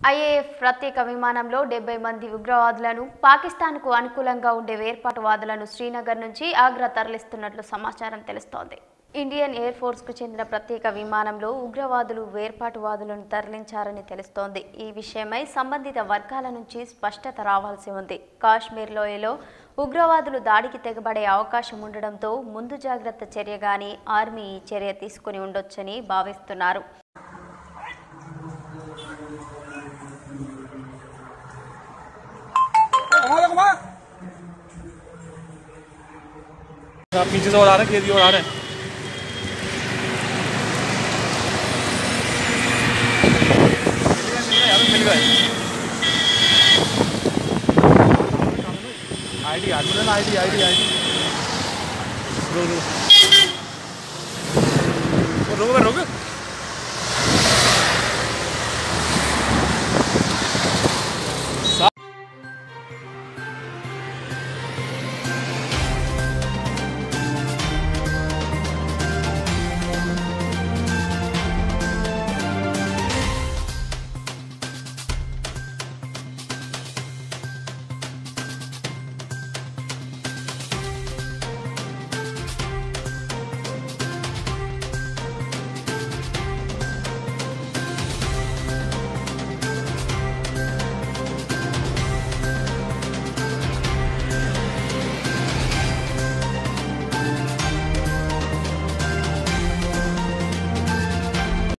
IAF ప్రత్యేక విమానంలో డెబ్బై మంది ఉగ్రవాదులను పాకిస్తాన్కు అనుకూలంగా ఉండే వేర్పాటువాదులను శ్రీనగర్ నుంచి ఆగ్రా తరలిస్తున్నట్లు సమాచారం తెలుస్తోంది. ఇండియన్ ఎయిర్ ఫోర్స్కు చెందిన ప్రత్యేక విమానంలో ఉగ్రవాదులు వేర్పాటువాదులను తరలించారని తెలుస్తోంది. ఈ విషయమై సంబంధిత వర్గాల నుంచి స్పష్టత రావాల్సి ఉంది. కాశ్మీర్ లోయలో ఉగ్రవాదులు దాడికి తెగబడే అవకాశం ఉండడంతో ముందు జాగ్రత్త చర్యగాని ఆర్మీ ఈ చర్య తీసుకుని ఉండొచ్చని భావిస్తున్నారు. आप पीछे से और आ रहे हैं खेती और आ रहे हैं। मिल गए ID ID ID ID. ID रुक